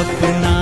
अपना